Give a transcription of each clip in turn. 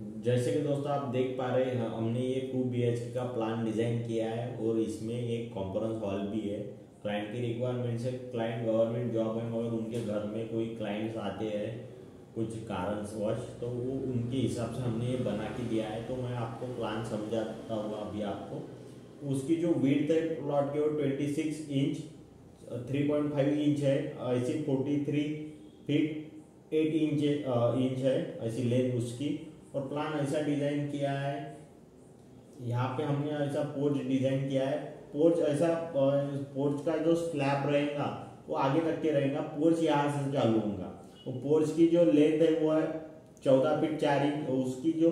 जैसे कि दोस्तों आप देख पा रहे हैं, हमने ये टू बी का प्लान डिज़ाइन किया है और इसमें एक कॉन्फ्रेंस हॉल भी है। क्लाइंट की रिक्वायरमेंट से क्लाइंट गवर्नमेंट जॉब है, मगर उनके घर में कोई क्लाइंट्स आते हैं, कुछ कारणवश तो वो उनके हिसाब से हमने ये बना के दिया है। तो मैं आपको प्लान समझाता हूँ अभी आपको। उसकी जो वीड है प्लॉट की वो twenty six inch three point five inch है, ऐसी forty three feet eight inch inch है, ऐसी लेंथ उसकी। और प्लान ऐसा डिज़ाइन किया है। यहाँ पे हमने ऐसा पोर्च डिज़ाइन किया है। पोर्च ऐसा पोर्च का जो स्लैब रहेगा, वो आगे तक के रहेगा। पोर्च यहाँ से चालू होगा। वो पोर्च की जो लेंथ है, वो है चौदह फीट चार इंच और उसकी जो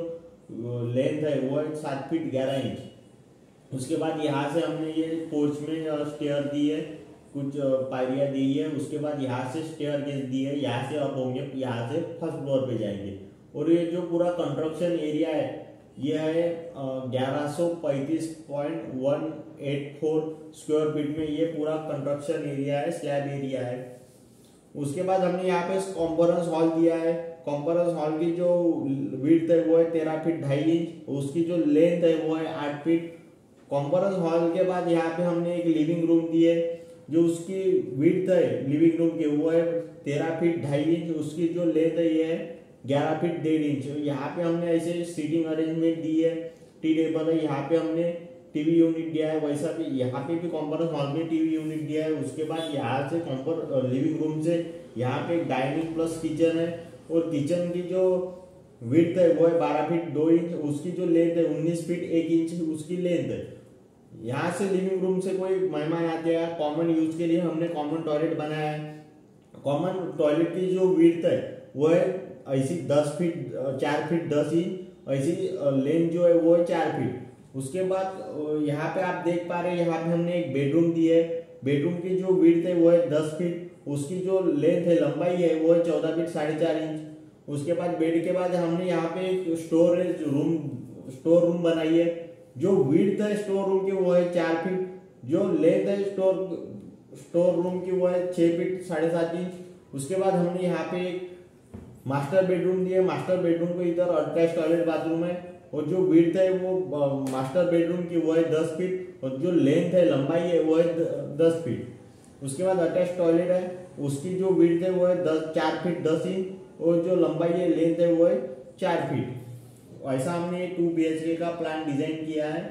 लेंथ है, वो है सात फीट ग्यारह इंच उसके बाद यहाँ से हमने ये पोर्च में स्टेयर दी है। कुछ पायरिया दी है। उसके बाद यहाँ से स्टेयर दी है। यहाँ से अप होंगे, यहाँ से फ़र्स्ट फ्लोर पे जाएँगे। और ये जो पूरा कंस्ट्रक्शन एरिया है, ये है ग्यारह स्क्वायर फीट में ये पूरा कंस्ट्रक्शन एरिया है स्लैब एरिया है। उसके बाद हमने यहाँ पे कॉम्पोरेंस हॉल दिया है। कॉम्पोरेंस हॉल की जो विड्थ है, वो है तेरह फीट ढाई इंच उसकी जो लेंथ है, वो है आठ फीट कॉम्पोरेंस हॉल के बाद यहाँ पे हमने एक लिविंग रूम दी है, जो उसकी विड्थ है लिविंग रूम की, वो है तेरह फीट ढाई इंच उसकी जो लेंथ है, ये है ग्यारह फीट डेढ़ इंच। यहाँ पे हमने ऐसे सीटिंग अरेंजमेंट दी है टी टेबल है, यहाँ पे हमने टीवी यूनिट दिया है, वैसा भी यहाँ पे भी कॉम्पोरेंस हॉल में टीवी यूनिट दिया है। उसके बाद यहाँ से कॉम्पोर लिविंग रूम से यहाँ पे डाइनिंग प्लस किचन है। और किचन की जो विथ है, वो है बारह फीट दो इंच। उसकी जो लेंथ है, उन्नीस फीट एक इंच उसकी लेंथ है। यहाँ से लिविंग रूम से कोई मेहमान आते हैं? कॉमन यूज़ के लिए हमने कॉमन टॉयलेट बनाया है। कॉमन टॉयलेट की जो विथ है, वो है ऐसी दस फीट चार फीट दस इंच ऐसी लेंथ जो है वो है चार फीट उसके बाद यहाँ पे आप देख पा रहे हैं, यहाँ पे हमने एक बेडरूम दी है. बेडरूम की जो विड्थ है वो है दस फीट उसकी जो लेंथ है, लंबाई है, वो है चौदह फीट साढ़े चार इंच उसके बाद बेड के बाद हमने यहाँ पे एक स्टोरेज रूम स्टोर रूम बनाई है. जो विड्थ है स्टोर रूम की वो है चार फीट जो लेंथ है स्टोर स्टोर रूम की वो है छह फीट साढ़े इंच उसके बाद हमने यहाँ पे एक मास्टर बेडरूम दिए मास्टर बेडरूम को इधर अटैच टॉयलेट बाथरूम है, और जो विड्थ है वो मास्टर बेडरूम की वो है दस फीट और जो लेंथ है, लंबाई है, वो है दस फीट उसके बाद अटैच टॉयलेट है, उसकी जो विड्थ है वो है दस, चार फीट दस इंच और जो लंबाई है लेंथ है वो है चार फीट ऐसा हमने टू बी का प्लान डिज़ाइन किया है।